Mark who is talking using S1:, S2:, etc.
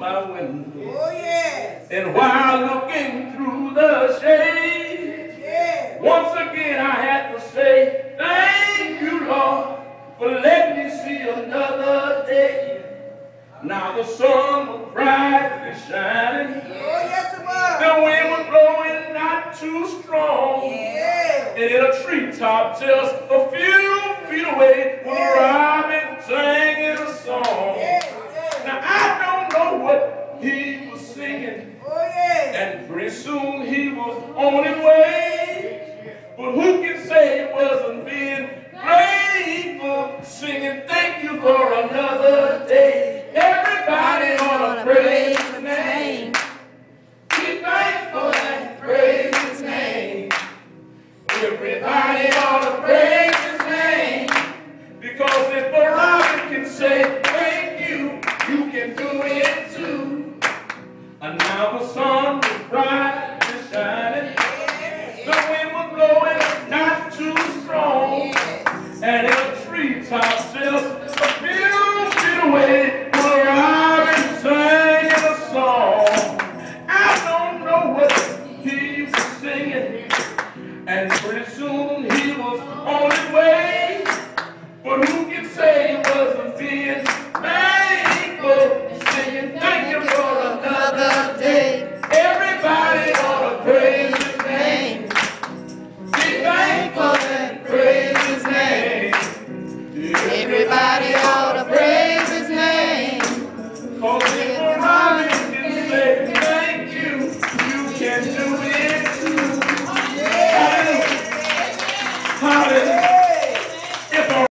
S1: my window.
S2: Oh, yes.
S1: And while looking through the shade,
S2: Yes.
S1: once again I had to say, Thank you, Lord, for letting me see another day. Now the sun was brightly shining.
S2: Oh, yes, it was.
S1: The wind was blowing not too strong.
S2: Yes.
S1: And in a treetop just a few singing,
S2: Oh, yes.
S1: and pretty soon he was on his way. Just a song. I don't know what he was singing. And pretty soon he was on
S2: Everybody